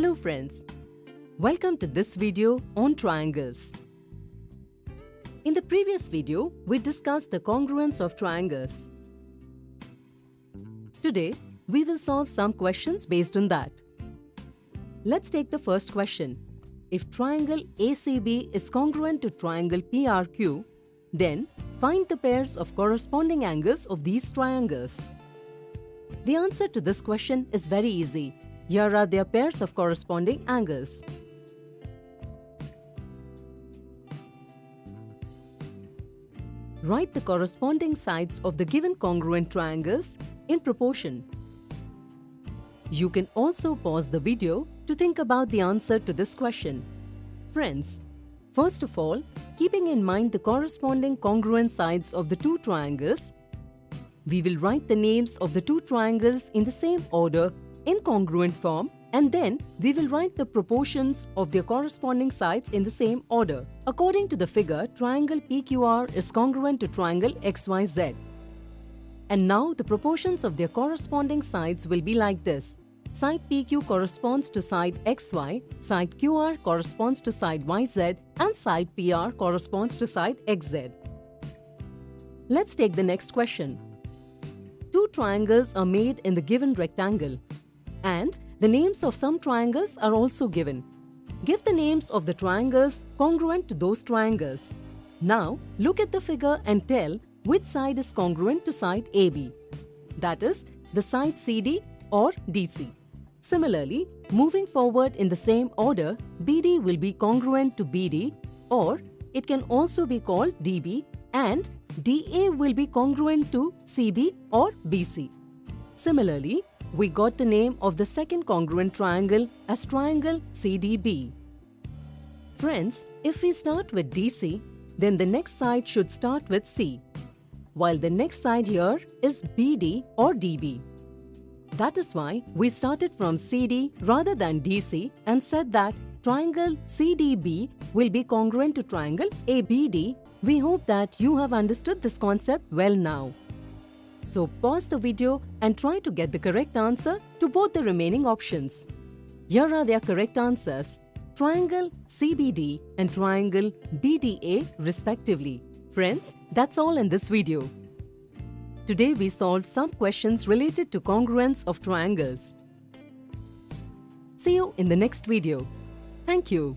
friends. Welcome to this video on triangles. In the previous video, we discussed the congruence of triangles. Today, we will solve some questions based on that. Let's take the first question. If triangle ACB is congruent to triangle PRQ, then find the pairs of corresponding angles of these triangles. The answer to this question is very easy. Here are their pairs of corresponding angles. Write the corresponding sides of the given congruent triangles in proportion. You can also pause the video to think about the answer to this question. Friends, first of all, keeping in mind the corresponding congruent sides of the two triangles, we will write the names of the two triangles in the same order in congruent form and then we will write the proportions of their corresponding sides in the same order. According to the figure, triangle PQR is congruent to triangle XYZ. And now the proportions of their corresponding sides will be like this. Side PQ corresponds to side XY, side QR corresponds to side YZ and side PR corresponds to side XZ. Let's take the next question. Two triangles are made in the given rectangle and the names of some triangles are also given. Give the names of the triangles congruent to those triangles. Now, look at the figure and tell which side is congruent to side AB. That is, the side CD or DC. Similarly, moving forward in the same order, BD will be congruent to BD or it can also be called DB and DA will be congruent to CB or BC. Similarly, we got the name of the second congruent triangle as triangle CDB. Friends, if we start with DC, then the next side should start with C, while the next side here is BD or DB. That is why we started from CD rather than DC and said that triangle CDB will be congruent to triangle ABD. We hope that you have understood this concept well now. So pause the video and try to get the correct answer to both the remaining options. Here are their correct answers. Triangle CBD and triangle BDA respectively. Friends, that's all in this video. Today we solved some questions related to congruence of triangles. See you in the next video. Thank you.